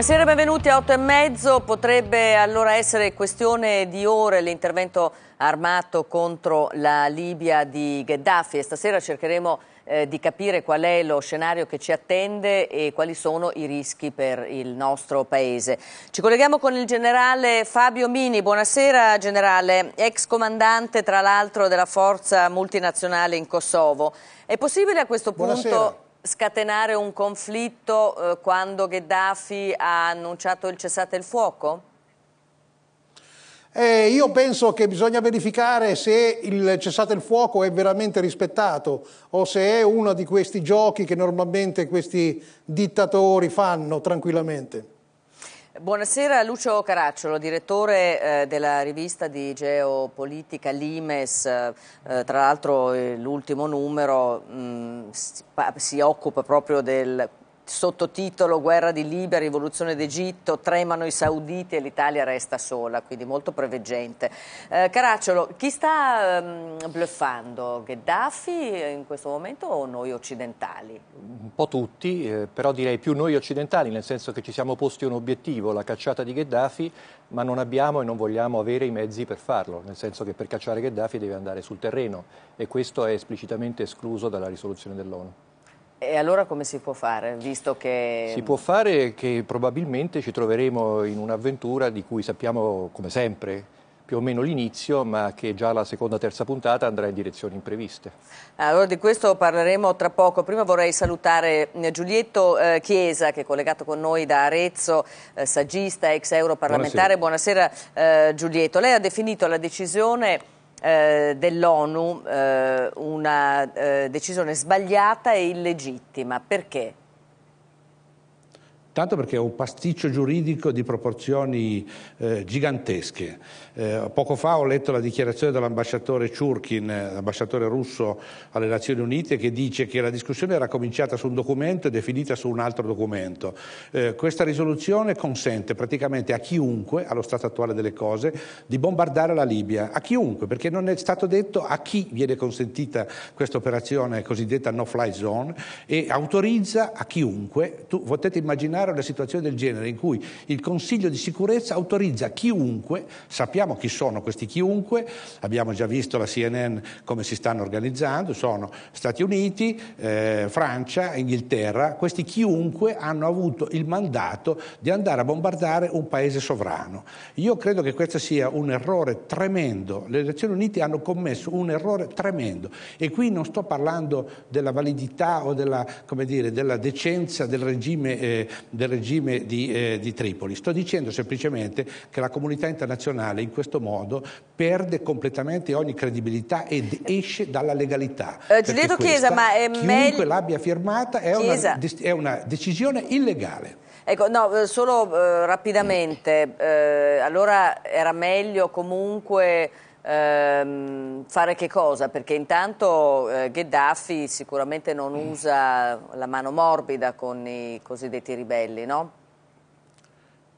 Buonasera, benvenuti a 8 e mezzo. Potrebbe allora essere questione di ore l'intervento armato contro la Libia di Gheddafi e stasera cercheremo eh, di capire qual è lo scenario che ci attende e quali sono i rischi per il nostro Paese. Ci colleghiamo con il generale Fabio Mini. Buonasera generale, ex comandante tra l'altro della forza multinazionale in Kosovo. È possibile a questo punto... Buonasera scatenare un conflitto eh, quando Gheddafi ha annunciato il cessate il fuoco? Eh, io penso che bisogna verificare se il cessate il fuoco è veramente rispettato o se è uno di questi giochi che normalmente questi dittatori fanno tranquillamente. Buonasera Lucio Caracciolo, direttore eh, della rivista di geopolitica Limes, eh, tra l'altro eh, l'ultimo numero mh, mm, si, si, occupa proprio del sottotitolo Guerra di Libia, rivoluzione d'Egitto, tremano i sauditi e l'Italia resta sola, quindi molto preveggente. Eh, Caracciolo, chi sta um, bluffando? Gheddafi in questo momento o noi occidentali? Un po' tutti, eh, però direi più noi occidentali, nel senso che ci siamo posti un obiettivo, la cacciata di Gheddafi, ma non abbiamo e non vogliamo avere i mezzi per farlo, nel senso che per cacciare Gheddafi deve andare sul terreno e questo è esplicitamente escluso dalla risoluzione dell'ONU. E allora come si può fare, visto che... Si può fare che probabilmente ci troveremo in un'avventura di cui sappiamo, come sempre, più o meno l'inizio, ma che già la seconda terza puntata andrà in direzioni impreviste. Allora di questo parleremo tra poco. Prima vorrei salutare eh, Giulietto eh, Chiesa, che è collegato con noi da Arezzo, eh, saggista, ex europarlamentare. Buonasera, Buonasera eh, Giulietto. Lei ha definito la decisione eh, dell'ONU eh, una eh, decisione sbagliata e illegittima. Perché? Tanto perché è un pasticcio giuridico di proporzioni eh, gigantesche. Eh, poco fa ho letto la dichiarazione dell'ambasciatore Churkin, l'ambasciatore russo alle Nazioni Unite, che dice che la discussione era cominciata su un documento e definita su un altro documento. Eh, questa risoluzione consente praticamente a chiunque, allo stato attuale delle cose, di bombardare la Libia. A chiunque, perché non è stato detto a chi viene consentita questa operazione cosiddetta no-fly zone e autorizza a chiunque. Tu potete immaginare immaginare una situazione del genere in cui il Consiglio di sicurezza autorizza chiunque, sappiamo chi sono questi chiunque, abbiamo già visto la CNN come si stanno organizzando, sono Stati Uniti, eh, Francia, Inghilterra, questi chiunque hanno avuto il mandato di andare a bombardare un paese sovrano. Io credo che questo sia un errore tremendo, le Nazioni Unite hanno commesso un errore tremendo e qui non sto parlando della validità o della, dire, della decenza del regime eh, del regime di, eh, di, Tripoli. Sto dicendo semplicemente che la comunità internazionale in questo modo perde completamente ogni credibilità ed esce dalla legalità. Eh, Giulietto Chiesa, ma è chiunque meglio... l'abbia firmata è una, è una decisione illegale. Ecco, no, eh, solo eh, rapidamente, eh, allora era meglio comunque ehm, fare che cosa? Perché intanto eh, Gheddafi sicuramente non usa la mano morbida con i cosiddetti ribelli, no?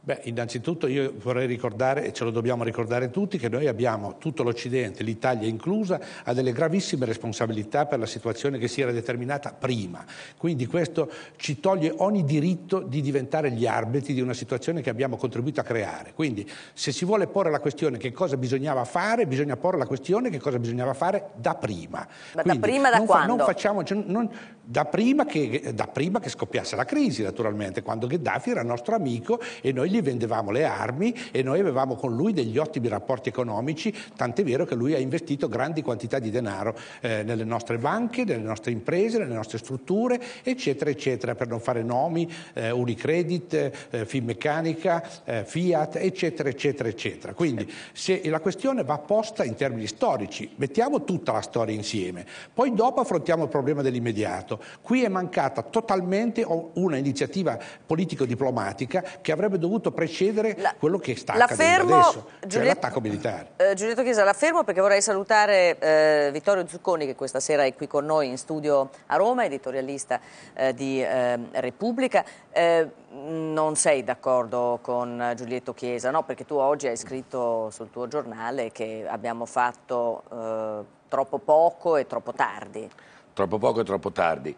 Beh, innanzitutto io vorrei ricordare, e ce lo dobbiamo ricordare tutti, che noi abbiamo, tutto l'Occidente, l'Italia inclusa, ha delle gravissime responsabilità per la situazione che si era determinata prima. Quindi questo ci toglie ogni diritto di diventare gli arbitri di una situazione che abbiamo contribuito a creare. Quindi se si vuole porre la questione che cosa bisognava fare, bisogna porre la questione che cosa bisognava fare da prima. Ma Quindi da prima da non quando? non facciamo, cioè, non, da, prima che, da prima che scoppiasse la crisi, naturalmente, quando Gheddafi era nostro amico e noi gli vendevamo le armi e noi avevamo con lui degli ottimi rapporti economici, tant'è vero che lui ha investito grandi quantità di denaro eh, nelle nostre banche, nelle nostre imprese, nelle nostre strutture, eccetera, eccetera, per non fare nomi, eh, Unicredit, eh, Finmeccanica, eh, Fiat, eccetera, eccetera, eccetera. Quindi se la questione va posta in termini storici, mettiamo tutta la storia insieme, poi dopo affrontiamo il problema dell'immediato. Qui è mancata totalmente una iniziativa politico-diplomatica che avrebbe dovuto precedere la, quello che sta accadendo fermo, adesso, cioè l'attacco militare. Eh, Giulietto Chiesa, la fermo perché vorrei salutare eh, Vittorio Zucconi che questa sera è qui con noi in studio a Roma, editorialista eh, di eh, Repubblica. Eh, non sei d'accordo con Giulietto Chiesa, no? Perché tu oggi hai scritto sul tuo giornale che abbiamo fatto eh, troppo poco e troppo tardi. Troppo poco e troppo tardi.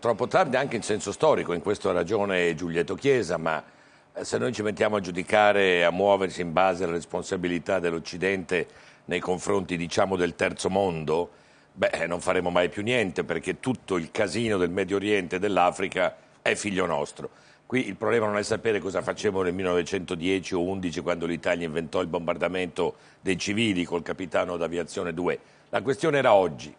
troppo tardi anche in senso storico, in questo ha ragione Giulietto Chiesa, ma Eh, se noi ci mettiamo a giudicare e a muoversi in base alle responsabilità dell'Occidente nei confronti, diciamo, del terzo mondo, beh, eh, non faremo mai più niente perché tutto il casino del Medio Oriente e dell'Africa è figlio nostro. Qui il problema non è sapere cosa facevamo nel 1910 o 11 quando l'Italia inventò il bombardamento dei civili col capitano d'aviazione 2. La questione era oggi.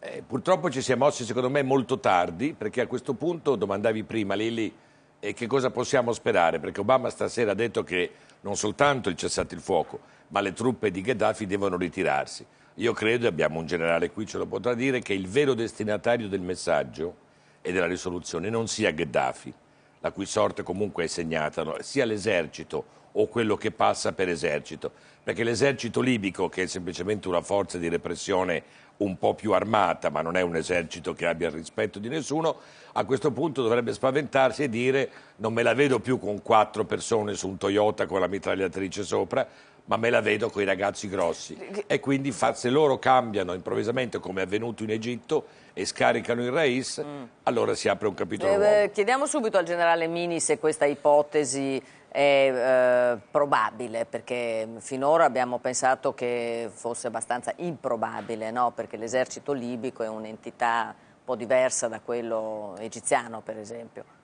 Eh, purtroppo ci si è mossi secondo me molto tardi perché a questo punto domandavi prima Lili eh, che cosa possiamo sperare perché Obama stasera ha detto che non soltanto il cessate il fuoco ma le truppe di Gheddafi devono ritirarsi. Io credo, e abbiamo un generale qui ce lo potrà dire, che il vero destinatario del messaggio e della risoluzione non sia Gheddafi, la cui sorte comunque è segnata, no? sia l'esercito o quello che passa per esercito, perché l'esercito libico, che è semplicemente una forza di repressione un po' più armata, ma non è un esercito che abbia il rispetto di nessuno, a questo punto dovrebbe spaventarsi e dire non me la vedo più con quattro persone su un Toyota con la mitragliatrice sopra, ma me la vedo con i ragazzi grossi. E quindi se loro cambiano improvvisamente, come è avvenuto in Egitto, e scaricano il Rais, mm. allora si apre un capitolo eh, nuovo. Chiediamo subito al generale Mini se questa ipotesi è eh, probabile, perché finora abbiamo pensato che fosse abbastanza improbabile, no? perché l'esercito libico è un'entità un po' diversa da quello egiziano, per esempio.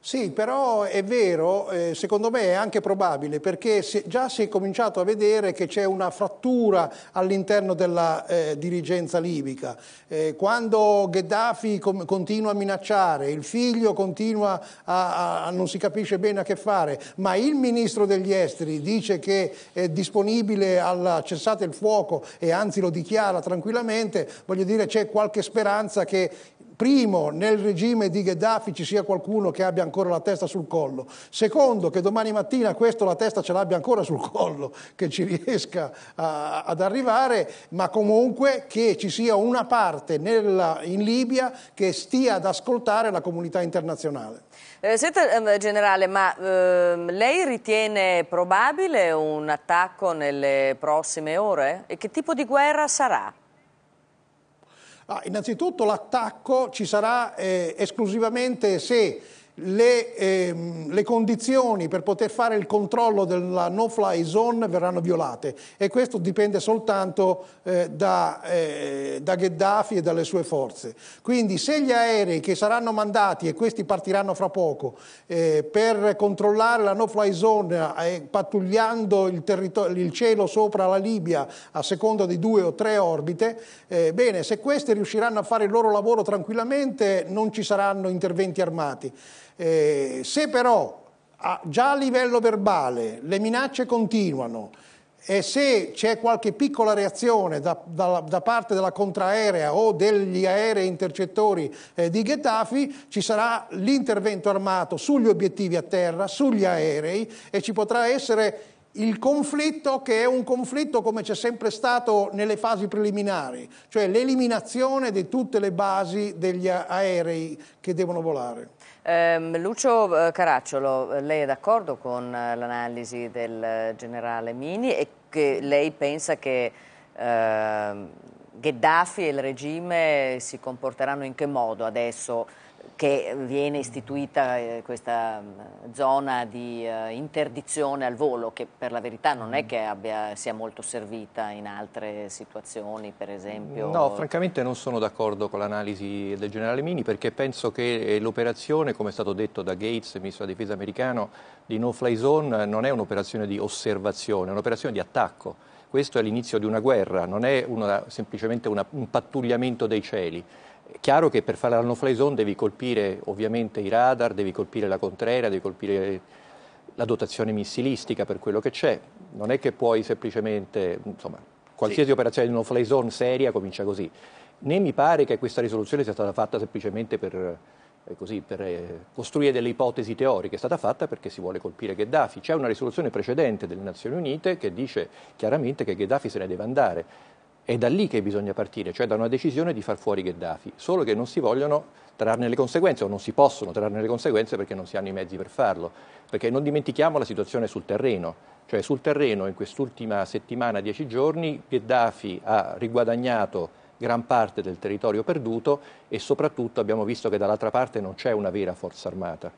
Sì, però è vero, eh, secondo me è anche probabile, perché già si è cominciato a vedere che c'è una frattura all'interno della eh, dirigenza libica. Eh, quando Gheddafi com- continua a minacciare, il figlio continua a, a, non si capisce bene a che fare, ma il ministro degli esteri dice che è disponibile al cessate il fuoco e anzi lo dichiara tranquillamente, voglio dire c'è qualche speranza che Primo, nel regime di Gheddafi ci sia qualcuno che abbia ancora la testa sul collo. Secondo, che domani mattina questo la testa ce l'abbia ancora sul collo, che ci riesca a, ad arrivare, ma comunque che ci sia una parte nella, in Libia che stia ad ascoltare la comunità internazionale. Eh, senta, eh, generale, ma eh, lei ritiene probabile un attacco nelle prossime ore? E che tipo di guerra sarà? Ah, innanzitutto l'attacco ci sarà eh, esclusivamente se le, ehm, le, condizioni per poter fare il controllo della no-fly zone verranno violate e questo dipende soltanto eh, da, eh, da, Gheddafi e dalle sue forze. Quindi se gli aerei che saranno mandati, e questi partiranno fra poco, eh, per controllare la no-fly zone eh, pattugliando il, il, cielo sopra la Libia a seconda di due o tre orbite, eh, bene, se questi riusciranno a fare il loro lavoro tranquillamente non ci saranno interventi armati. Eh, se però a, già a livello verbale le minacce continuano e se c'è qualche piccola reazione da, da, da, parte della contraerea o degli aerei intercettori eh, di Gheddafi, ci sarà l'intervento armato sugli obiettivi a terra, sugli aerei e ci potrà essere il conflitto che è un conflitto come c'è sempre stato nelle fasi preliminari, cioè l'eliminazione di tutte le basi degli aerei che devono volare. Eh, Lucio eh, Caracciolo, lei è d'accordo con eh, l'analisi del generale Mini e che lei pensa che eh, Gheddafi e il regime si comporteranno in che modo adesso? Che viene istituita eh, questa mm, zona di eh, interdizione al volo, che per la verità non è che abbia, sia molto servita in altre situazioni, per esempio. No, francamente non sono d'accordo con l'analisi del generale Mini perché penso che l'operazione, come è stato detto da Gates, ministro della difesa americano, di no-fly zone non è un'operazione di osservazione, è un'operazione di attacco. Questo è l'inizio di una guerra, non è una, semplicemente una, un pattugliamento dei cieli. È chiaro che per fare la no-fly zone devi colpire ovviamente i radar, devi colpire la contraerea, devi colpire la dotazione missilistica per quello che c'è. Non è che puoi semplicemente, insomma, qualsiasi sì. operazione di no-fly zone seria comincia così. Né mi pare che questa risoluzione sia stata fatta semplicemente per, eh, così, per eh, costruire delle ipotesi teoriche, è stata fatta perché si vuole colpire Gheddafi. C'è una risoluzione precedente delle Nazioni Unite che dice chiaramente che Gheddafi se ne deve andare è da lì che bisogna partire, cioè da una decisione di far fuori Gheddafi, solo che non si vogliono trarne le conseguenze o non si possono trarne le conseguenze perché non si hanno i mezzi per farlo. Perché non dimentichiamo la situazione sul terreno, cioè sul terreno in quest'ultima settimana, dieci giorni, Gheddafi ha riguadagnato gran parte del territorio perduto e soprattutto abbiamo visto che dall'altra parte non c'è una vera forza armata.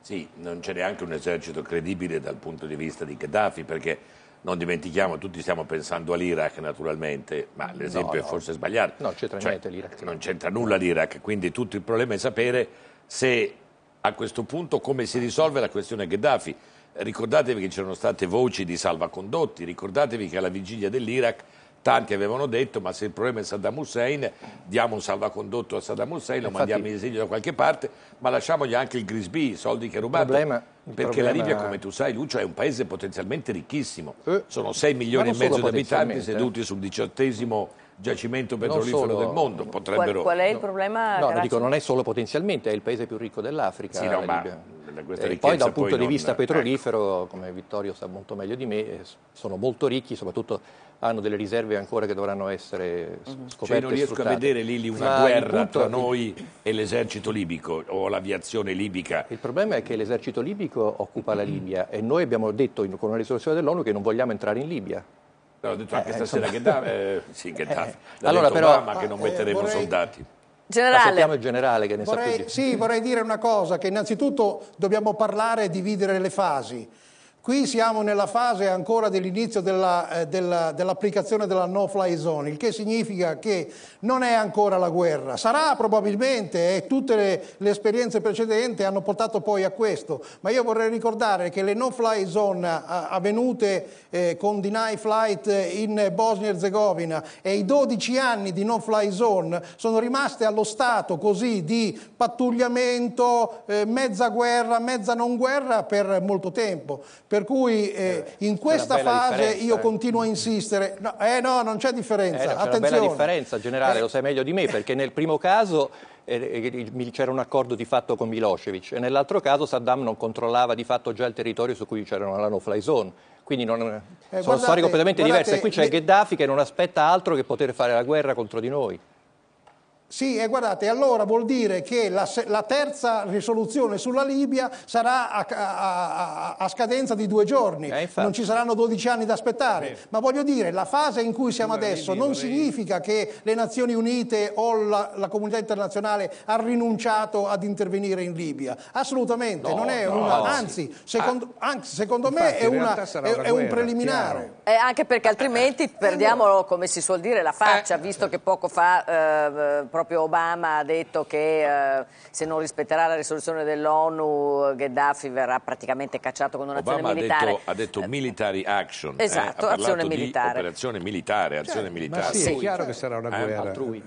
Sì, non c'è neanche un esercito credibile dal punto di vista di Gheddafi, perché non dimentichiamo, tutti stiamo pensando all'Iraq naturalmente, ma l'esempio No, è no. forse sbagliato. No, c'entra Cioè, niente l'Iraq. Non c'entra nulla l'Iraq, quindi tutto il problema è sapere se a questo punto come si risolve la questione Gheddafi. Ricordatevi che c'erano state voci di salvacondotti, ricordatevi che alla vigilia dell'Iraq tanti avevano detto ma se il problema è Saddam Hussein diamo un salvacondotto a Saddam Hussein, lo Infatti- mandiamo in esilio da qualche parte, ma lasciamogli anche il Grisbee, i soldi che ha rubato. problema- perché la problema- Libia, come tu sai, Lucio, è un paese potenzialmente ricchissimo. Eh, Sono 6 milioni e non mezzo di abitanti potenzialmente, seduti sul diciottesimo giacimento petrolifero solo- del mondo. Qual, Potrebbero... qual è il problema? No, lo Caracciolo? dico, non è solo potenzialmente, è il paese più ricco dell'Africa. Sì, no, la ma Libia. questa E poi da un poi punto di non- vista ecco. petrolifero, come Vittorio sa molto meglio di me, eh, sono molto ricchi, soprattutto hanno delle riserve ancora che dovranno essere s- scoperte Cioè, non riesco a sfruttate. vedere Lili una Ma guerra punto- tra noi e l'esercito libico o l'aviazione libica. Il problema è che l'esercito libico occupa la Libia e noi abbiamo detto in- con una risoluzione dell'ONU che non vogliamo entrare in Libia. L'ho detto anche Eh, stasera che da, eh, sì, Gheddafi. L'ha allora, detto però- Obama che non Ah, metteremo eh, vorrei- soldati. Ma Generale, sappiamo il generale che ne sa più Vorrei, sì, vorrei dire una cosa, che innanzitutto dobbiamo parlare e dividere le fasi. Qui siamo nella fase ancora dell'inizio della, eh, della- dell'applicazione della no-fly zone, il che significa che non è ancora la guerra. Sarà probabilmente, e tutte le, le esperienze precedenti hanno portato poi a questo, ma io vorrei ricordare che le no-fly zone ah, avvenute eh, con deny flight in Bosnia e Herzegovina e i 12 anni di no-fly zone sono rimaste allo stato così di pattugliamento, eh, mezza guerra, mezza non guerra per molto tempo. Per cui eh, in questa fase io eh. continuo a insistere. No, eh no, non c'è Eh, differenza. c'è una bella differenza, generale, Eh, lo sai meglio di me, perché nel primo caso eh, eh, c'era un accordo di fatto con Milosevic e nell'altro caso Saddam non controllava di fatto già il territorio su cui c'era la no-fly zone. Quindi non- sono Eh, guardate- storie completamente guardate, diverse. Qui c'è le- Gheddafi che non aspetta altro che poter fare la guerra contro di noi. Sì, e guardate, allora vuol dire che la, la terza risoluzione sulla Libia sarà a, a- a- a scadenza di due giorni, Eh, non ci saranno 12 anni da aspettare. Ma voglio dire, la fase in cui siamo adesso non significa che le Nazioni Unite o la, la comunità internazionale ha rinunciato ad intervenire in Libia. Assolutamente, non è no, una, no. anzi, secondo, anzi, secondo me Infatti, è, in una- è- una è un preliminare. Eh, anche perché altrimenti perdiamo, come si suol dire, la faccia, visto che poco fa eh, eh, proprio Obama ha detto che eh, se non rispetterà la risoluzione dell'ONU Gheddafi verrà praticamente cacciato con un'azione Obama ha militare. detto, ha detto military action, eh, Esatto, ha parlato azione di militare. operazione militare, azione Ma militare. sì, Sì. è chiaro che sarà una Eh, guerra. altrui.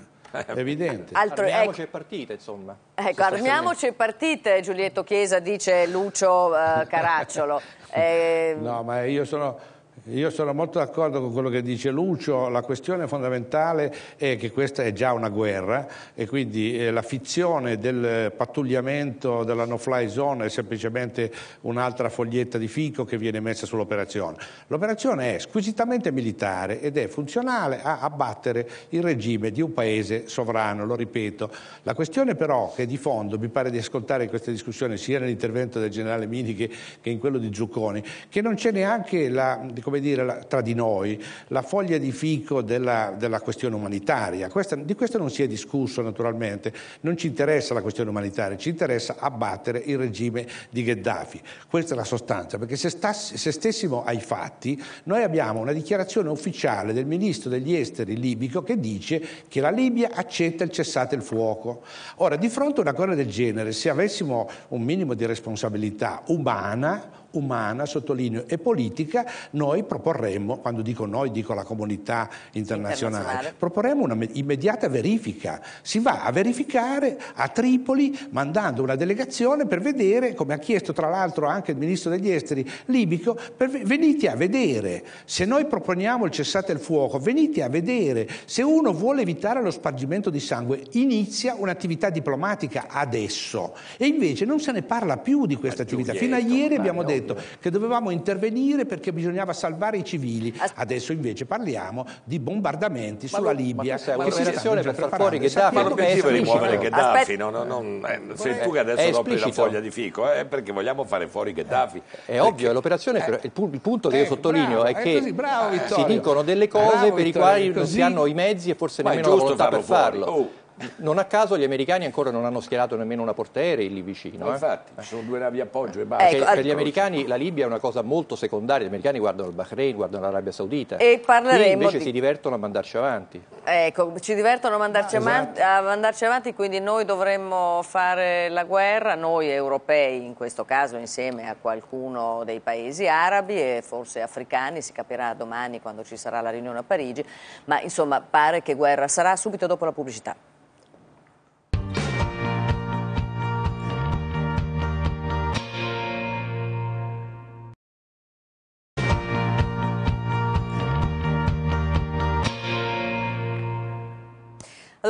Evidente. Altro- Armiamoci ecco, e partite, insomma. ecco, armiamoci e partite, Giulietto Chiesa, dice Lucio eh, Caracciolo. Eh, No, ma io sono, io sono molto d'accordo con quello che dice Lucio, la questione fondamentale è che questa è già una guerra e quindi eh, la fizione del pattugliamento della no-fly zone è semplicemente un'altra foglietta di fico che viene messa sull'operazione. L'operazione è squisitamente militare ed è funzionale a abbattere il regime di un paese sovrano, lo ripeto. La questione però che di fondo mi pare di ascoltare in questa discussione sia nell'intervento del generale Mini che, che in quello di Zucconi, che non c'è neanche la, come dire, la- tra di noi la foglia di fico della, della questione umanitaria. Questa- di questo non si è discusso naturalmente, non ci interessa la questione umanitaria, ci interessa abbattere il regime di Gheddafi. Questa è la sostanza, perché se, stassi- se stessimo ai fatti, noi abbiamo una dichiarazione ufficiale del ministro degli esteri libico che dice che la Libia accetta il cessate il fuoco. Ora, di fronte a una cosa del genere, se avessimo un minimo di responsabilità umana, umana, sottolineo, e politica, noi proporremmo, quando dico noi dico la comunità internazionale, Internazionale. proporremmo una me- immediata verifica. Si va a verificare a Tripoli mandando una delegazione per vedere, come ha chiesto tra l'altro anche il ministro degli esteri libico, per ve- venite a vedere se noi proponiamo il cessate il fuoco, venite a vedere se uno vuole evitare lo spargimento di sangue, inizia un'attività diplomatica adesso e invece non se ne parla più di questa attività. Fino a ieri abbiamo è detto che dovevamo intervenire perché bisognava salvare i civili. Adesso invece parliamo di bombardamenti sulla ma Libia. questa è che si un'operazione stanno già per far fuori Gheddafi, Ma è l'obiettivo è rimuovere. Gheddafi, no, no, non- eh, se È- tu che è adesso apri la foglia di fico è perché vogliamo fare fuori Gheddafi. È ovvio, è l'operazione, però il, pu- il punto che io eh, sottolineo bravo, è è che così, bravo, si dicono delle cose Bravo, per i Vittorio, quali non si hanno i mezzi e forse Ma è nemmeno la giusto volontà per farlo fuori. farlo. Oh. Non a caso gli americani ancora non hanno schierato nemmeno una portaerei lì vicino. No, eh? infatti, ci sono due navi appoggio e basta. Ecco, per gli americani la Libia è una cosa molto secondaria, gli americani guardano il Bahrain, guardano l'Arabia Saudita. E parleremo Qui invece di... si divertono a mandarci avanti. Ecco, ci divertono a mandarci, ah, avanti, esatto. a mandarci avanti, quindi noi dovremmo fare la guerra, noi europei in questo caso insieme a qualcuno dei paesi arabi e forse africani, si capirà domani quando ci sarà la riunione a Parigi, ma insomma pare che guerra sarà subito dopo la pubblicità.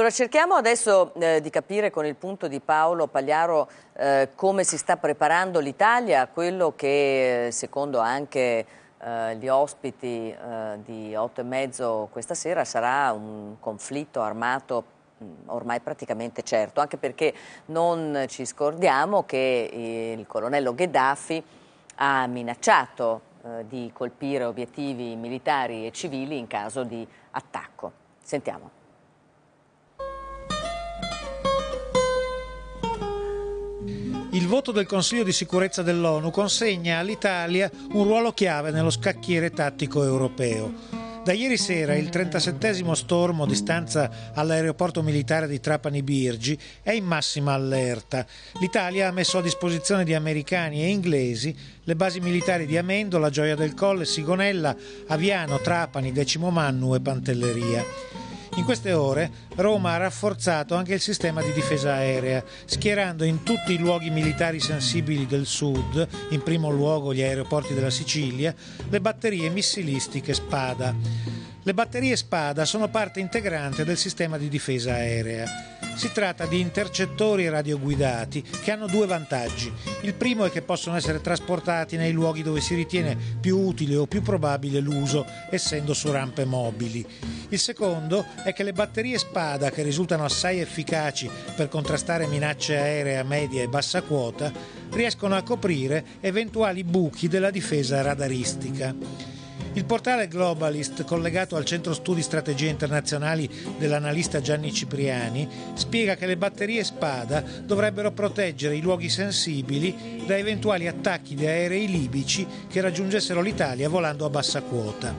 Allora cerchiamo adesso eh, di capire con il punto di Paolo Pagliaro eh, come si sta preparando l'Italia a quello che eh, secondo anche eh, gli ospiti eh, di 8 e mezzo questa sera sarà un conflitto armato mm, ormai praticamente certo, anche perché non ci scordiamo che il colonnello Gheddafi ha minacciato eh, di colpire obiettivi militari e civili in caso di attacco. Sentiamo. Il voto del Consiglio di sicurezza dell'ONU consegna all'Italia un ruolo chiave nello scacchiere tattico europeo. Da ieri sera il 37 stormo di stanza all'aeroporto militare di Trapani Birgi è in massima allerta. L'Italia ha messo a disposizione di americani e inglesi le basi militari di Amendola, Gioia del Colle, Sigonella, Aviano, Trapani, Decimo Mannu e Pantelleria. In queste ore Roma ha rafforzato anche il sistema di difesa aerea, schierando in tutti i luoghi militari sensibili del sud, in primo luogo gli aeroporti della Sicilia, le batterie missilistiche Spada. Le batterie Spada sono parte integrante del sistema di difesa aerea. Si tratta di intercettori radioguidati che hanno due vantaggi. Il primo è che possono essere trasportati nei luoghi dove si ritiene più utile o più probabile l'uso, essendo su rampe mobili. Il secondo è che le batterie spada, che risultano assai efficaci per contrastare minacce aeree a media e bassa quota, riescono a coprire eventuali buchi della difesa radaristica. Il portale Globalist, collegato al Centro Studi Strategie Internazionali dell'analista Gianni Cipriani, spiega che le batterie Spada dovrebbero proteggere i luoghi sensibili da eventuali attacchi di aerei libici che raggiungessero l'Italia volando a bassa quota.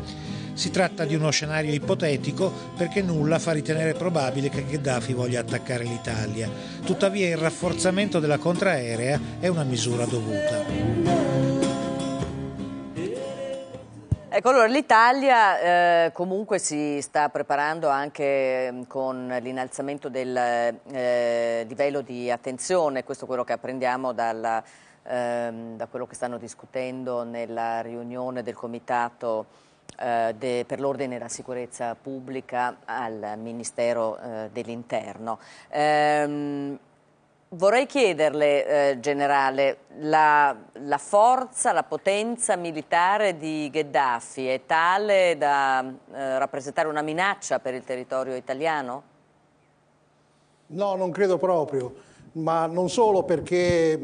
Si tratta di uno scenario ipotetico perché nulla fa ritenere probabile che Gheddafi voglia attaccare l'Italia. Tuttavia il rafforzamento della contraerea è una misura dovuta. Ecco, allora l'Italia eh, comunque si sta preparando anche mm, con l'innalzamento del eh, livello di attenzione, questo è quello che apprendiamo dalla, ehm, da quello che stanno discutendo nella riunione del Comitato eh, de, per l'ordine e la sicurezza pubblica al Ministero eh, dell'Interno. Vorrei chiederle, eh, generale, la, la, forza, la potenza militare di Gheddafi è tale da eh, rappresentare una minaccia per il territorio italiano? No, non credo proprio ma non solo perché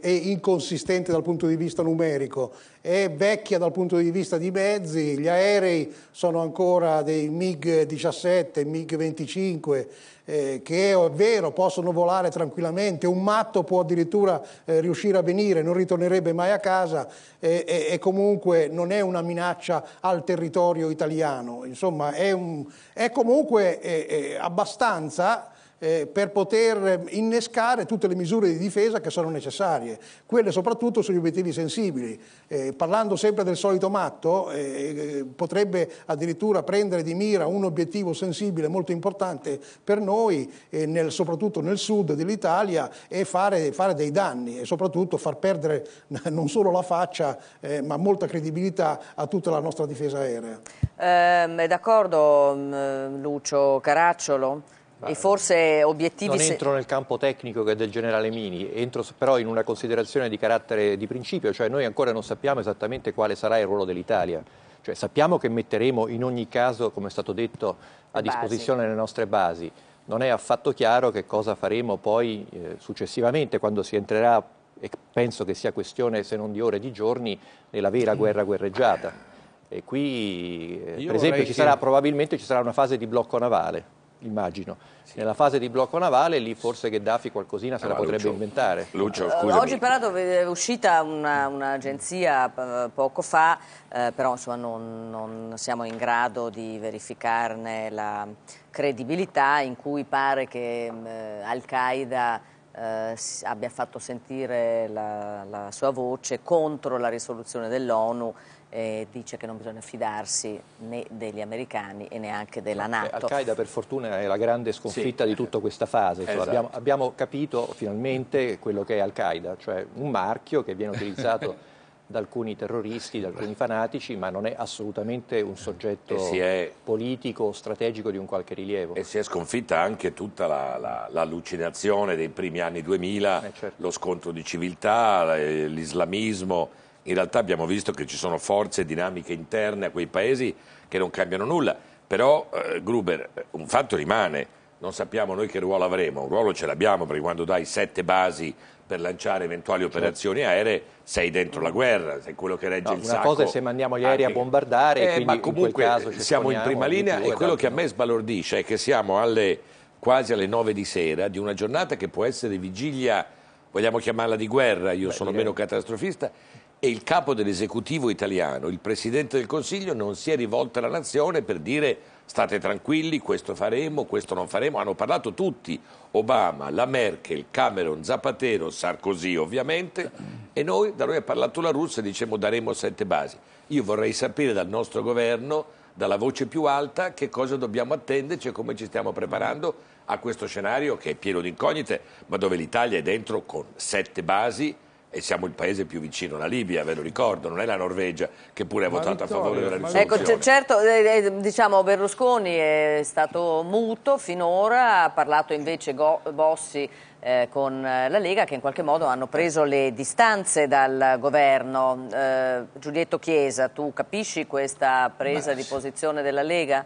è, inconsistente dal punto di vista numerico, è vecchia dal punto di vista di mezzi, gli aerei sono ancora dei MiG-17, MiG-25, eh, che è vero, possono volare tranquillamente, un matto può addirittura eh, riuscire a venire, non ritornerebbe mai a casa eh, e comunque non è una minaccia al territorio italiano, insomma è, un, è comunque eh, eh, abbastanza eh, per poter innescare tutte le misure di difesa che sono necessarie, quelle soprattutto sugli obiettivi sensibili. Eh, parlando sempre del solito matto, eh, potrebbe addirittura prendere di mira un obiettivo sensibile molto importante per noi, eh, nel, soprattutto nel sud dell'Italia, e fare, fare, dei danni e soprattutto far perdere non solo la faccia, eh, ma molta credibilità a tutta la nostra difesa aerea. Eh, è d'accordo mm, Lucio Caracciolo? E forse obiettivi... Non entro nel campo tecnico che è del generale Mini, entro però in una considerazione di carattere di principio, cioè noi ancora non sappiamo esattamente quale sarà il ruolo dell'Italia. Cioè, sappiamo che metteremo in ogni caso, come è stato detto, a disposizione le nostre basi. Non è affatto chiaro che cosa faremo poi eh, successivamente quando si entrerà, e penso che sia questione se non di ore, di giorni, nella vera guerra guerreggiata. E qui, eh, per esempio, ci sarà, probabilmente ci sarà una fase di blocco navale immagino. Nella fase di blocco navale lì forse Gheddafi qualcosina se Ah, la potrebbe Lucio- inventare. Lucio, Eh, scusami. Oggi peraltro è uscita una- un'agenzia eh, poco fa, eh, però insomma, non, non siamo in grado di verificarne la credibilità, in cui pare che mh, eh, Al-Qaeda eh, abbia fatto sentire la, la sua voce contro la risoluzione dell'ONU e dice che non bisogna fidarsi né degli americani e neanche della Eh, Nato. Al-Qaeda per fortuna è la grande sconfitta Sì. di tutta questa fase. Esatto. abbiamo, abbiamo capito finalmente quello che è Al-Qaeda, cioè un marchio che viene utilizzato da alcuni terroristi, da alcuni fanatici, ma non è assolutamente un soggetto è- politico o strategico di un qualche rilievo. E si è sconfitta anche tutta la- la- l'allucinazione dei primi anni 2000, Eh, certo. lo scontro di civiltà, eh, l'islamismo. In realtà abbiamo visto che ci sono forze e dinamiche interne a quei paesi che non cambiano nulla. Però, eh, Gruber, un fatto rimane, non sappiamo noi che ruolo avremo. Un ruolo ce l'abbiamo perché quando dai sette basi per lanciare eventuali operazioni aeree sei dentro la guerra, sei quello che regge No, il una sacco. cosa è se mandiamo gli aerei a anche- bombardare e Eh, ma in quel comunque caso ci siamo in prima a linea e quello che a me sbalordisce è che siamo alle, quasi alle nove di sera di una giornata che può essere vigilia, vogliamo chiamarla di guerra, io sono direi. meno catastrofista, e il capo dell'esecutivo italiano, il Presidente del Consiglio, non si è rivolto alla nazione per dire state tranquilli, questo faremo, questo non faremo, hanno parlato tutti, Obama, la Merkel, Cameron, Zapatero, Sarkozy ovviamente, e noi, da noi ha parlato la Russia, diciamo daremo sette basi. Io vorrei sapere dal nostro governo, dalla voce più alta, che cosa dobbiamo attenderci e come ci stiamo preparando a questo scenario che è pieno di incognite, ma dove l'Italia è dentro con sette basi e siamo il paese più vicino alla Libia, ve lo ricordo, non è la Norvegia che pure ha Ma votato a favore della risoluzione. Ecco, c- certo, eh, eh, diciamo Berlusconi è stato muto finora, ha parlato invece Go- Bossi eh, con la Lega che in qualche modo hanno preso le distanze dal governo. Eh, Giulietto Chiesa, tu capisci questa presa di posizione della Lega?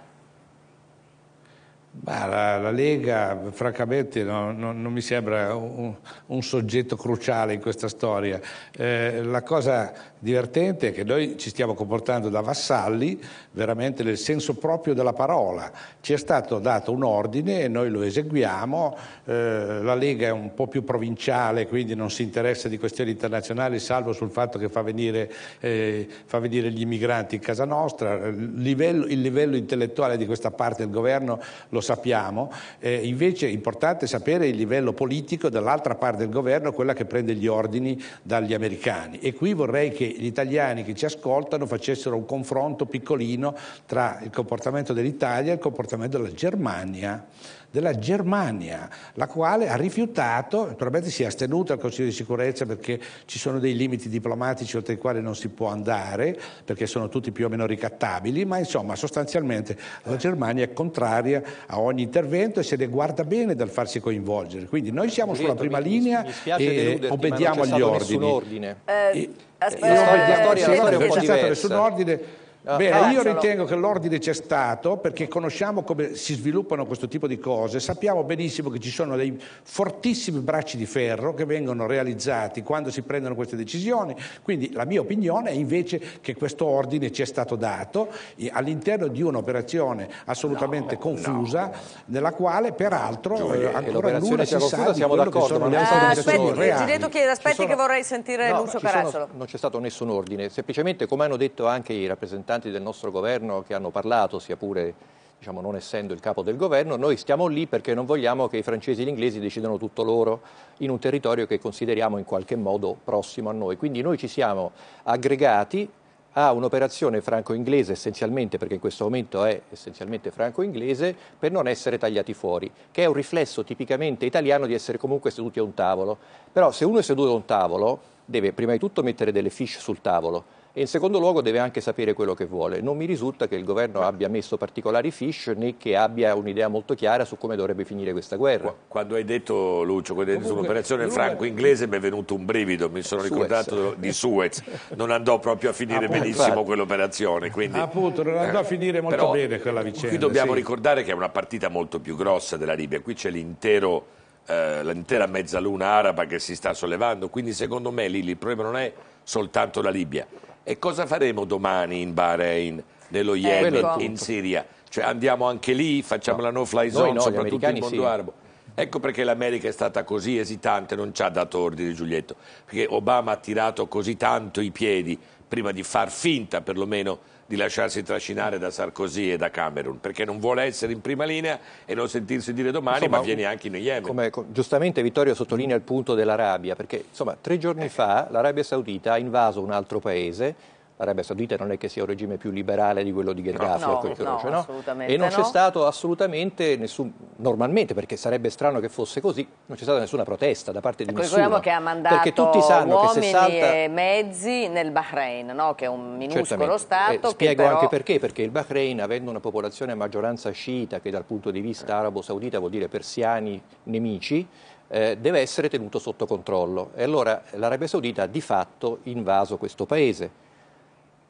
Ma la, la Lega, francamente, no- no- non mi sembra un, un soggetto cruciale in questa storia. Eh, la cosa divertente è che noi ci stiamo comportando da vassalli, veramente nel senso proprio della parola. Ci è stato dato un ordine e noi lo eseguiamo. Eh, la Lega è un po' più provinciale, quindi non si interessa di questioni internazionali, salvo sul fatto che fa venire, eh, fa venire gli immigranti in casa nostra. Il livello, il livello intellettuale di questa parte del governo lo sappiamo, eh, invece è importante sapere il livello politico dell'altra parte del governo, quella che prende gli ordini dagli americani. E qui vorrei che gli italiani che ci ascoltano facessero un confronto piccolino tra il comportamento dell'Italia e il comportamento della Germania della Germania, la quale ha rifiutato, naturalmente si è astenuta al Consiglio di sicurezza perché ci sono dei limiti diplomatici oltre i quali non si può andare, perché sono tutti più o meno ricattabili, ma insomma sostanzialmente la Germania è contraria a ogni intervento e se ne guarda bene dal farsi coinvolgere. Quindi noi siamo sulla prima linea e obbediamo agli ordini. ordine. Eh, E- aspe- io eh, la storia- sì, la storia è un non po' c'è stato diversa. nessun ordine. No, Beh, Carazzolo. io ritengo che l'ordine c'è stato perché conosciamo come si sviluppano questo tipo di cose, sappiamo benissimo che ci sono dei fortissimi bracci di ferro che vengono realizzati quando si prendono queste decisioni, quindi la mia opinione è invece che questo ordine ci è stato dato all'interno di un'operazione assolutamente confusa, nella quale peraltro eh, ancora nulla si sa confusa, di siamo quello che d'accordo, sono ma le non Eh, sono organizzazioni aspetti, nessun reali. Giulietto Chiesa, aspetti sono- che vorrei sentire No, Lucio Caracciolo. non c'è stato nessun ordine, semplicemente come hanno detto anche i rappresentanti del nostro governo che hanno parlato, sia pure diciamo, non essendo il capo del governo, noi stiamo lì perché non vogliamo che i francesi e gli inglesi decidano tutto loro in un territorio che consideriamo in qualche modo prossimo a noi. Quindi noi ci siamo aggregati a un'operazione franco-inglese essenzialmente, perché in questo momento è essenzialmente franco-inglese, per non essere tagliati fuori, che è un riflesso tipicamente italiano di essere comunque seduti a un tavolo. Però se uno è seduto a un tavolo deve prima di tutto mettere delle fiche sul tavolo e in secondo luogo deve anche sapere quello che vuole. Non mi risulta che il governo abbia messo particolari fiche né che abbia un'idea molto chiara su come dovrebbe finire questa guerra. Quando hai detto, Lucio, quando hai detto sull'operazione franco-inglese mi è venuto un brivido, mi sono Suez. ricordato di Suez, non andò proprio a finire Appunto, benissimo infatti. quell'operazione. Quindi, Appunto, non andò a finire molto però, bene quella vicenda. Qui dobbiamo sì. ricordare che è una partita molto più grossa della Libia, qui c'è l'intero, eh, l'intera mezzaluna araba che si sta sollevando, quindi secondo me lì il problema non è soltanto la Libia. E cosa faremo domani in Bahrain, nello Yemen, Ecco. in Siria? Cioè andiamo anche lì, facciamo No. la no-fly zone, no, soprattutto il mondo sì. arabo. Ecco perché l'America è stata così esitante, non ci ha dato ordini Giulietto, perché Obama ha tirato così tanto i piedi prima di far finta perlomeno di lasciarsi trascinare da Sarkozy e da Cameron, perché non vuole essere in prima linea e non sentirsi dire domani, Insomma, ma viene anche in Yemen. Come co- giustamente Vittorio sottolinea il punto dell'Arabia, perché insomma tre giorni fa l'Arabia Saudita ha invaso un altro paese. L'Arabia Saudita non è che sia un regime più liberale di quello di Gheddafi, No, no, conosce, no? E non c'è stato assolutamente nessun, normalmente perché sarebbe strano che fosse così, non c'è stata nessuna protesta da parte di Ecco, nessuno. che ha mandato perché tutti sanno uomini che se salta... e mezzi nel Bahrain, no? che è un minuscolo Certamente. stato. Eh, spiego però... anche perché, perché il Bahrain, avendo una popolazione a maggioranza sciita, che dal punto di vista arabo-saudita vuol dire persiani nemici, eh, deve essere tenuto sotto controllo. E allora l'Arabia Saudita ha di fatto invaso questo paese.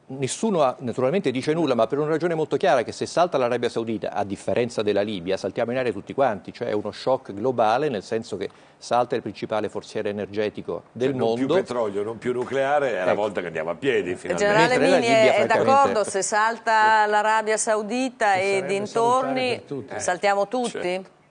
Nessuno naturalmente dice nulla, ma per una ragione molto chiara che se salta l'Arabia Saudita, a differenza della Libia, saltiamo in aria tutti quanti, cioè è uno shock globale nel senso che salta il principale forziere energetico del Cioè, non più mondo. petrolio, non più nucleare, è la Ecco. volta che andiamo a piedi Il finalmente. generale Mentre la Mini Libia, è, d'accordo se salta l'Arabia Saudita e dintorni, saltiamo tutti? Certo.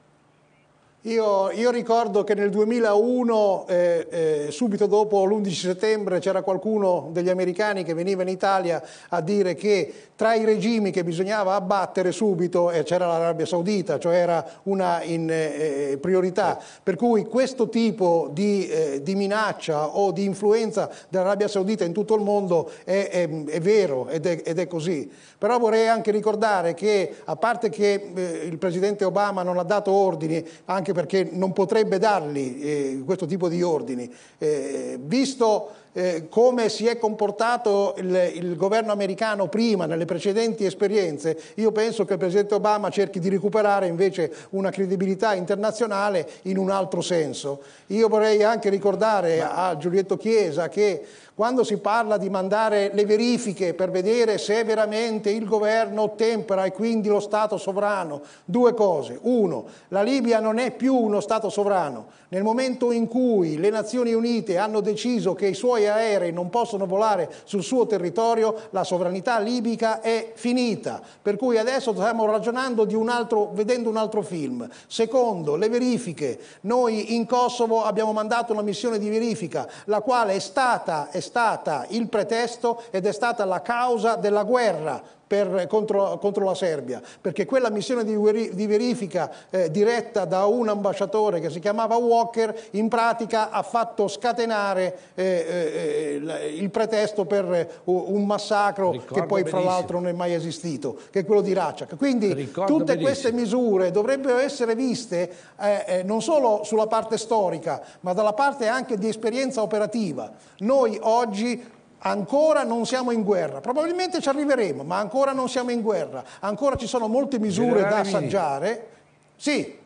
Io, io ricordo che nel 2001, eh, eh, subito dopo l'11 settembre, c'era qualcuno degli americani che veniva in Italia a dire che tra i regimi che bisognava abbattere subito eh, c'era l'Arabia Saudita, cioè era una in, eh, priorità. Per cui questo tipo di, eh, di minaccia o di influenza dell'Arabia Saudita in tutto il mondo è, è- è vero ed è, ed è così. Però vorrei anche ricordare che, a parte che eh, il Presidente Obama non ha dato ordini, anche perché non potrebbe darli eh, questo tipo di ordini, eh, visto eh, come si è comportato il, il governo americano prima, nelle precedenti esperienze, io penso che il Presidente Obama cerchi di recuperare invece una credibilità internazionale in un altro senso. Io vorrei anche ricordare a Giulietto Chiesa che quando si parla di mandare le verifiche per vedere se veramente il governo ottempera e quindi lo Stato sovrano, due cose. Uno, la Libia non è più uno Stato sovrano. Nel momento in cui le Nazioni Unite hanno deciso che i suoi aerei non possono volare sul suo territorio, la sovranità libica è finita. Per cui adesso stiamo ragionando di un altro, vedendo un altro film. Secondo, le verifiche. Noi in Kosovo abbiamo mandato una missione di verifica, la quale è stata, è stata il pretesto ed è stata la causa della guerra per- contro, contro la Serbia, perché quella missione di, di verifica eh, diretta da un ambasciatore che si chiamava Walker in pratica ha fatto scatenare eh, eh, il- il pretesto per eh, un massacro Ricordo che poi fra benissimo. l'altro non è mai esistito, che è quello di Racciac. Quindi Ricordo tutte benissimo. queste misure dovrebbero essere viste eh, eh, non solo sulla parte storica, ma dalla parte anche di esperienza operativa. Noi oggi ancora non siamo in guerra, probabilmente ci arriveremo, ma ancora non siamo in guerra, ancora ci sono molte misure Generale da assaggiare. Sì,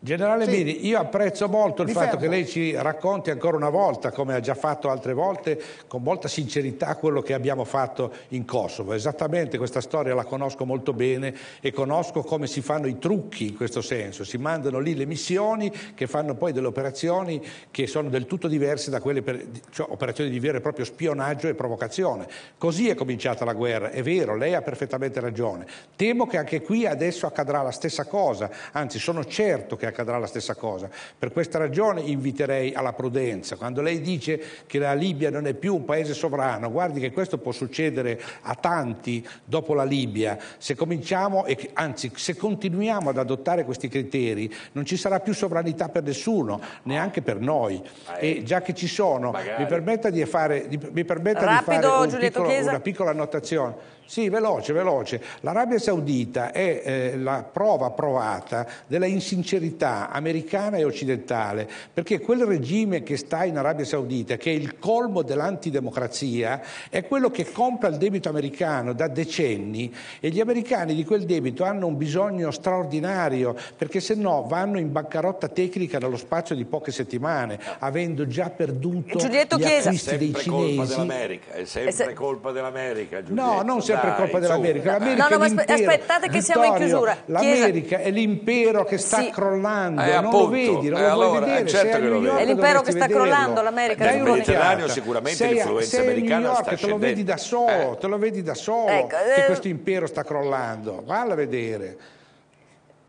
Generale Sì. Mini, io apprezzo molto il Mi fatto fermo. che lei ci racconti ancora una volta, come ha già fatto altre volte, con molta sincerità quello che abbiamo fatto in Kosovo. Esattamente questa storia la conosco molto bene e conosco come si fanno i trucchi in questo senso. Si mandano lì le missioni che fanno poi delle operazioni che sono del tutto diverse da quelle, per, cioè operazioni di vero e proprio spionaggio e provocazione. Così è cominciata la guerra, è vero, lei ha perfettamente ragione. Temo che anche qui adesso accadrà la stessa cosa, anzi sono certo che accadrà la stessa cosa. Per questa ragione inviterei alla prudenza. Quando lei dice che la Libia non è più un paese sovrano, guardi che questo può succedere a tanti dopo la Libia. Se cominciamo, e anzi se continuiamo ad adottare questi criteri, non ci sarà più sovranità per nessuno, neanche per noi. E già che ci sono, Magari. mi permetta di fare, di- mi permetta di Rapido, fare un piccolo- una piccola annotazione. Sì, veloce, veloce. L'Arabia Saudita è eh, la prova provata della insincerità americana e occidentale, perché quel regime che sta in Arabia Saudita, che è il colmo dell'antidemocrazia, è quello che compra il debito americano da decenni e gli americani di quel debito hanno un bisogno straordinario, perché se no vanno in bancarotta tecnica nello spazio di poche settimane, avendo già perduto Giulietto gli Chiesa. acquisti dei sempre colpa cinesi. dell'America, è sempre se- colpa dell'America. Giulietto, No, non sempre sempre colpa dell'America. L'America no, no, è ma aspettate che siamo in chiusura. L'America è l'impero che sta sì. crollando, eh, non lo vedi, non eh, lo allora, vuoi vedere. certo sei che lo York, è l'impero che sta vederlo. crollando l'America. Nel Mediterraneo sicuramente l'influenza americana York, sta te lo vedi da solo, eh. te lo vedi da solo ecco, che eh, questo impero sta crollando. Valla a vedere.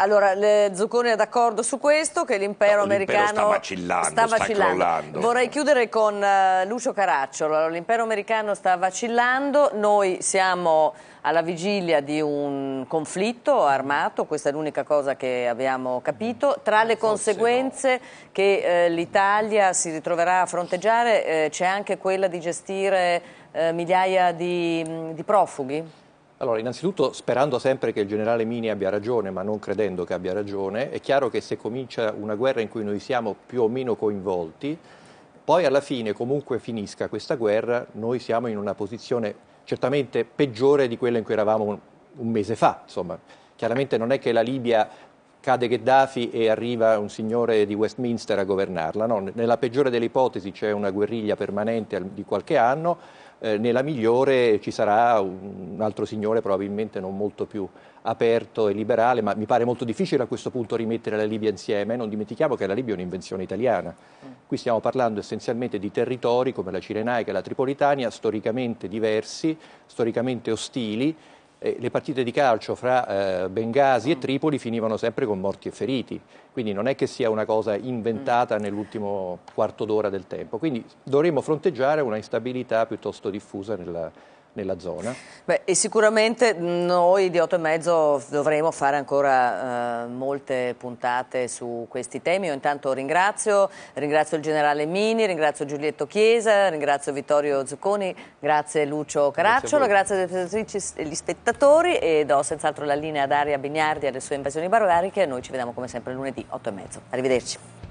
Allora, Zucconi è d'accordo su questo, che l'impero no, americano sta vacillando, sta, vacillando. crollando. Vorrei chiudere con uh, Lucio Caracciolo. Allora, l'impero americano sta vacillando, noi siamo alla vigilia di un conflitto armato, questa è l'unica cosa che abbiamo capito. Tra le conseguenze no. che eh, l'Italia si ritroverà a fronteggiare eh, c'è anche quella di gestire migliaia di, di profughi? Allora, innanzitutto sperando sempre che il generale Mini abbia ragione, ma non credendo che abbia ragione, è chiaro che se comincia una guerra in cui noi siamo più o meno coinvolti, poi alla fine comunque finisca questa guerra, noi siamo in una posizione certamente peggiore di quella in cui eravamo un, mese fa. Insomma, chiaramente non è che la Libia cade Gheddafi e arriva un signore di Westminster a governarla, no, nella peggiore delle ipotesi c'è una guerriglia permanente di qualche anno, eh, nella migliore ci sarà un altro signore probabilmente non molto più aperto e liberale, ma mi pare molto difficile a questo punto rimettere la Libia insieme. Non dimentichiamo che la Libia è un'invenzione italiana. Qui stiamo parlando essenzialmente di territori come la Cirenaica e la Tripolitania, storicamente diversi, storicamente ostili, eh, le partite di calcio fra eh, Bengasi e Tripoli finivano sempre con morti e feriti, quindi non è che sia una cosa inventata nell'ultimo quarto d'ora del tempo, quindi dovremmo fronteggiare una instabilità piuttosto diffusa nella, nella zona. Beh, e sicuramente noi di 8 e mezzo dovremo fare ancora eh, molte puntate su questi temi. Io intanto ringrazio, ringrazio il generale Mini, ringrazio Giulietto Chiesa, ringrazio Vittorio Zucconi, grazie Lucio Caracciolo, grazie, alle telespettatrici e agli spettatori e do senz'altro la linea a Daria Bignardi alle sue invasioni barbariche. Noi ci vediamo come sempre lunedì 8 e mezzo. Arrivederci.